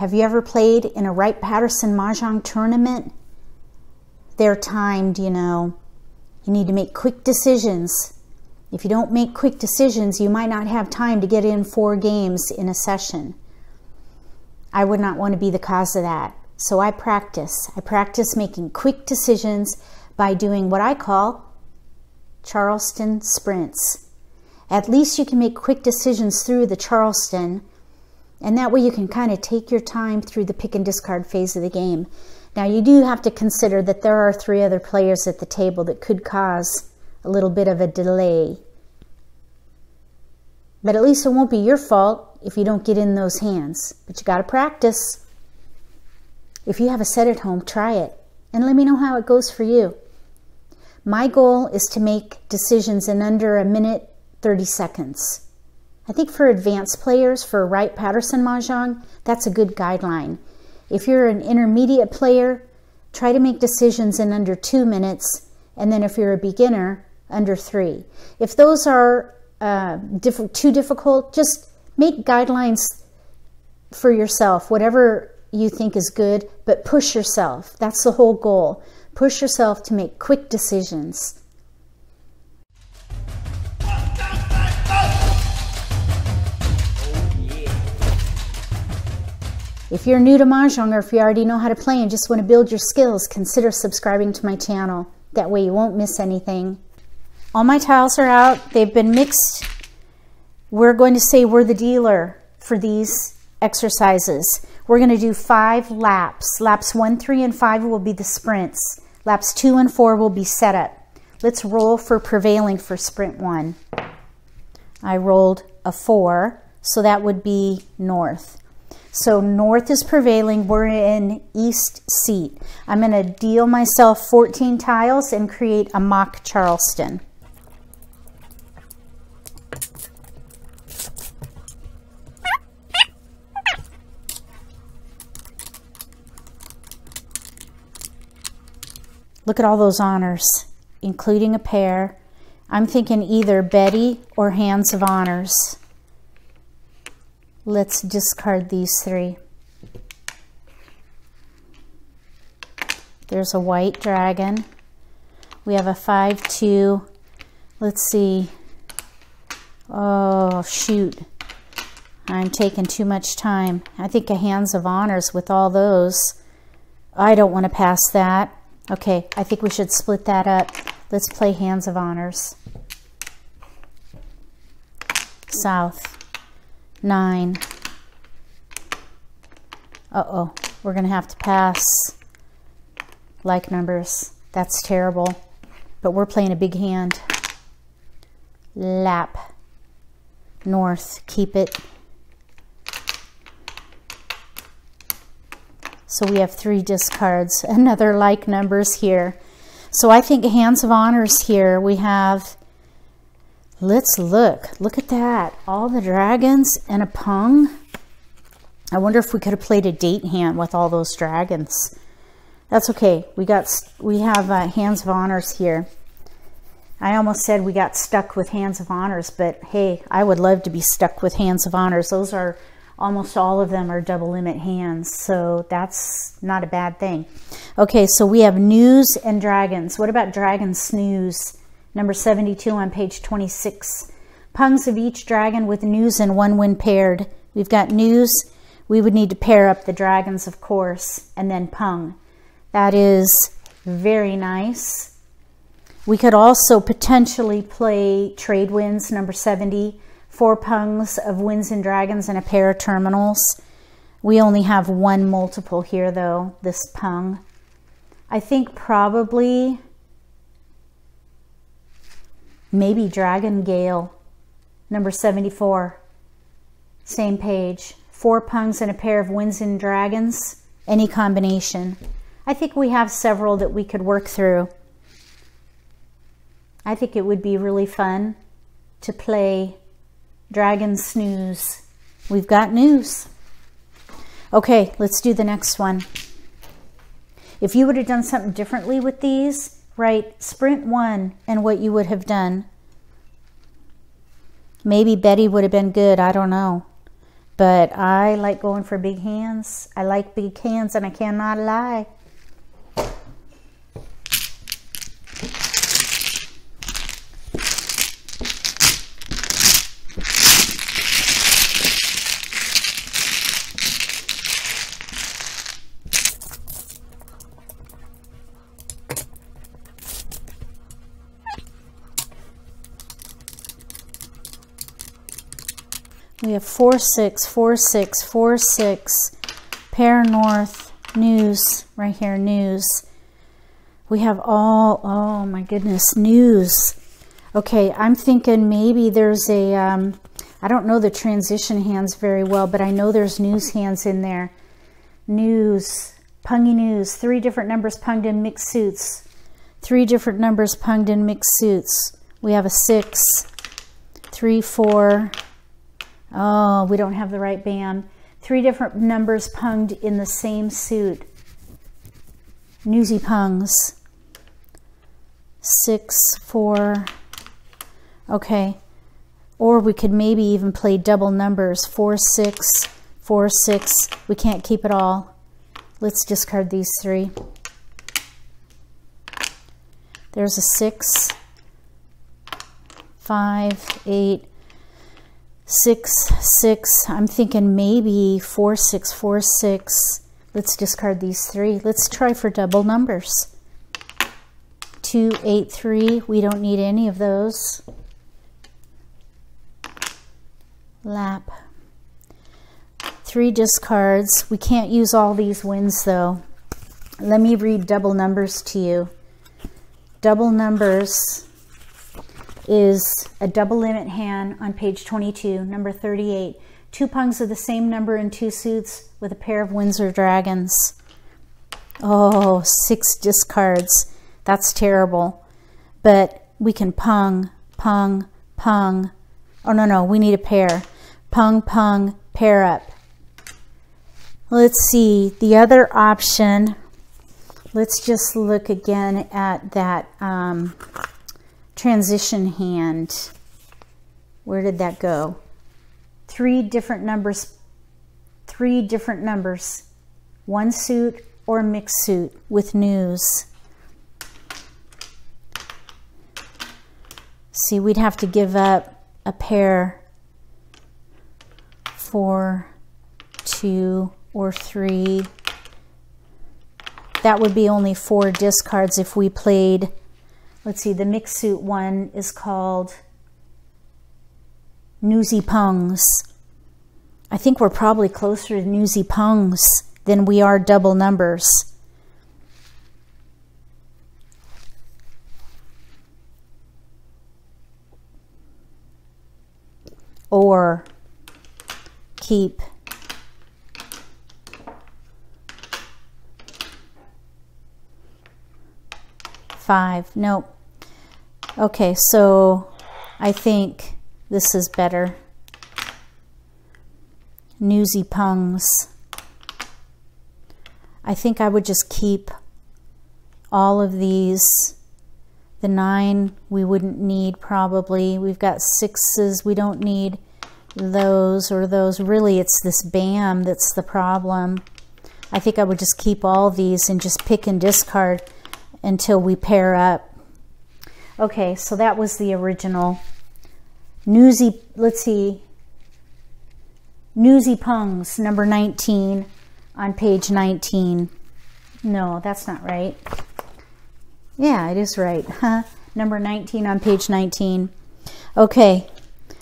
Have you ever played in a Wright Patterson Mahjong tournament? They're timed, you know. You need to make quick decisions. If you don't make quick decisions, you might not have time to get in four games in a session. I would not want to be the cause of that. So I practice. I practice making quick decisions by doing what I call Charleston sprints. At least you can make quick decisions through the Charleston, and that way you can kind of take your time through the pick and discard phase of the game. Now you do have to consider that there are three other players at the table that could cause a little bit of a delay. But at least it won't be your fault if you don't get in those hands. But you got to practice. If you have a set at home, try it and let me know how it goes for you. My goal is to make decisions in under a minute 30 seconds. I think for advanced players, for Wright Patterson Mahjong, that's a good guideline. If you're an intermediate player, try to make decisions in under two minutes, and then if you're a beginner, under three. If those are uh, diff too difficult, just make guidelines for yourself, whatever you think is good, but push yourself. That's the whole goal. Push yourself to make quick decisions. If you're new to Mahjong or if you already know how to play and just want to build your skills, consider subscribing to my channel. That way you won't miss anything. All my tiles are out. They've been mixed. We're going to say we're the dealer for these exercises. We're going to do five laps. Laps one, three, and five will be the sprints. Laps two and four will be setup. Let's roll for prevailing for sprint one. I rolled a four, so that would be north. So north is prevailing. We're in east seat. I'm going to deal myself 14 tiles and create a mock Charleston. Look at all those honors, including a pair. I'm thinking either Betty or Hands of Honors. Let's discard these three. There's a white dragon. We have a 5-2. Let's see. Oh, shoot. I'm taking too much time. I think a Hands of Honors with all those. I don't want to pass that. Okay, I think we should split that up. Let's play Hands of Honors. South. Nine. Uh-oh, we're going to have to pass like numbers. That's terrible. But we're playing a big hand. Lap. North. Keep it. So we have three discards, another like numbers here. So I think hands of honors here. We have, let's look, look at that. All the dragons and a pung. I wonder if we could have played a date hand with all those dragons. That's okay. We got, we have uh, hands of honors here. I almost said we got stuck with hands of honors, but hey, I would love to be stuck with hands of honors. Those are almost all of them are double limit hands, so that's not a bad thing. Okay, so we have news and dragons. What about dragon snooze? Number 72 on page 26. Pungs of each dragon with news and one when paired. We've got news. We would need to pair up the dragons, of course, and then pung. That is very nice. We could also potentially play trade winds, number 70 four pungs of Winds and Dragons and a pair of terminals. We only have one multiple here though, this pung. I think probably maybe Dragon Gale, number 74. Same page. Four pungs and a pair of Winds and Dragons, any combination. I think we have several that we could work through. I think it would be really fun to play Dragon snooze. We've got news. Okay, let's do the next one. If you would have done something differently with these, write sprint one and what you would have done. Maybe Betty would have been good. I don't know. but I like going for big hands. I like big hands and I cannot lie. We have 4, 6, 4, 6, 4, 6, pair north, news, right here, news. We have all, oh my goodness, news. Okay, I'm thinking maybe there's a. Um, I don't know the transition hands very well, but I know there's news hands in there. News, pungy news, three different numbers punged in mixed suits. Three different numbers punged in mixed suits. We have a six, three, four, Oh, we don't have the right band. Three different numbers punged in the same suit. Newsy pungs. Six, four. Okay. Or we could maybe even play double numbers. Four, six, four, six. We can't keep it all. Let's discard these three. There's a six, five, eight, six, six. I'm thinking maybe four, six, four, six. Let's discard these three. Let's try for double numbers. Two, eight, three. We don't need any of those. Lap. Three discards. We can't use all these wins though. Let me read double numbers to you. Double numbers is a double limit hand on page 22, number 38. Two pungs of the same number in two suits with a pair of winds or Dragons. Oh, six discards. That's terrible. But we can pung, pung, pung. Oh, no, no, we need a pair. Pung, pung, pair up. Let's see, the other option, let's just look again at that um, transition hand. Where did that go? Three different numbers, three different numbers. One suit or mixed suit with news. See, we'd have to give up a pair, four, two, or three. That would be only four discards if we played let's see, the mixed suit one is called Newsy Pungs. I think we're probably closer to Newsy Pungs than we are double numbers. Or keep five. Nope. Okay, so I think this is better. Newsy pungs. I think I would just keep all of these. The nine we wouldn't need probably. We've got sixes. We don't need those or those. Really, it's this BAM that's the problem. I think I would just keep all these and just pick and discard until we pair up. Okay, so that was the original. Newsy, let's see, Newsy Pungs, number 19 on page 19. No, that's not right. Yeah, it is right. Huh? Number 19 on page 19. Okay,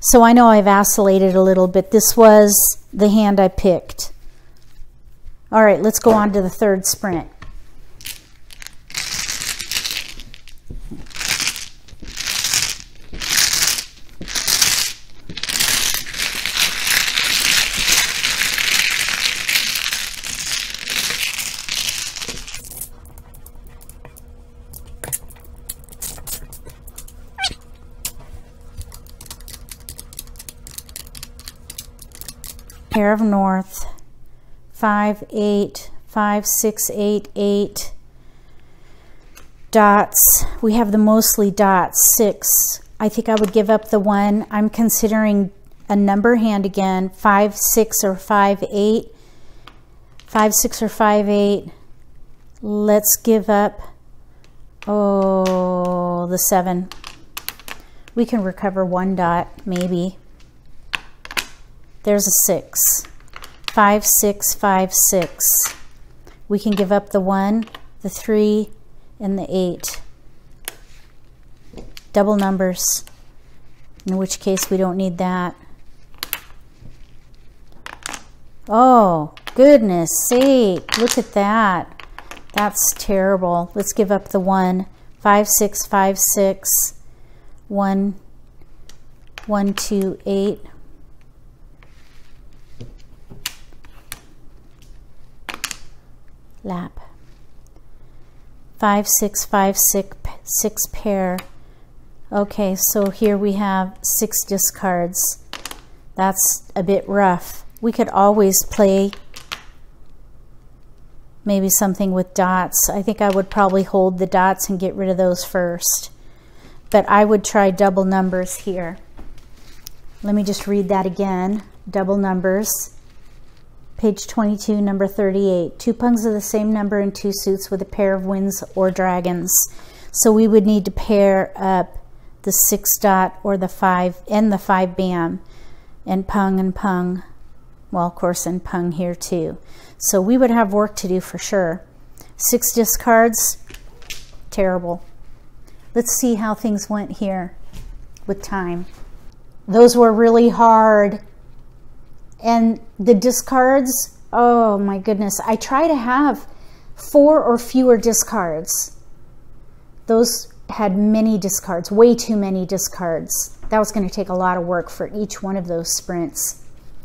so I know I vacillated a little bit. This was the hand I picked. All right, let's go on to the third sprint. Pair of north, five, eight, five, six, eight, eight, dots. We have the mostly dots, six. I think I would give up the one. I'm considering a number hand again, 5, 6, or 5, 8. 5, 6, or 5, 8. Let's give up, oh, the 7. We can recover one dot, maybe. There's a 6. 5, 6, 5, 6. We can give up the 1, the 3, and the 8. Double numbers, in which case we don't need that. Oh, goodness sake, look at that. That's terrible. Let's give up the 1. 5, 6, 5, 6, 1, 1, 2, 8. Lap. Five, six, five, six, six pair. Okay, so here we have six discards. That's a bit rough. We could always play maybe something with dots. I think I would probably hold the dots and get rid of those first. But I would try double numbers here. Let me just read that again. Double numbers. Page 22, number 38. Two pungs of the same number in two suits with a pair of winds or dragons. So we would need to pair up the six dot or the five and the five bam and pung and pung. Well, of course, and pung here too. So we would have work to do for sure. Six discards, terrible. Let's see how things went here with time. Those were really hard. And the discards, oh my goodness. I try to have four or fewer discards. Those had many discards, way too many discards. That was going to take a lot of work for each one of those sprints.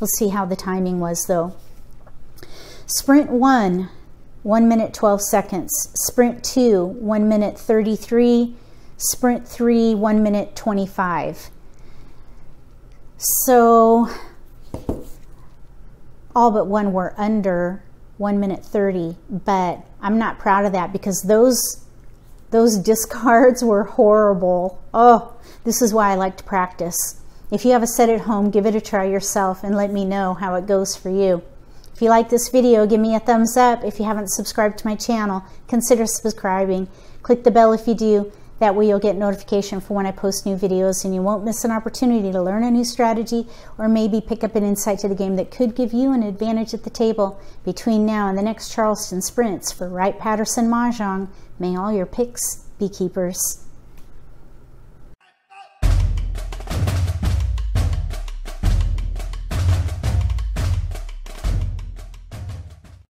Let's see how the timing was though. Sprint 1, 1 minute 12 seconds. Sprint 2, 1 minute 33. Sprint 3, 1 minute 25. So all but one were under 1 minute 30, but I'm not proud of that because those those discards were horrible. Oh, this is why I like to practice. If you have a set at home, give it a try yourself and let me know how it goes for you. If you like this video, give me a thumbs up. If you haven't subscribed to my channel, consider subscribing. Click the bell if you do. That way you'll get notification for when I post new videos and you won't miss an opportunity to learn a new strategy or maybe pick up an insight to the game that could give you an advantage at the table between now and the next Charleston Sprints for Wright Patterson Mahjong. May all your picks be keepers.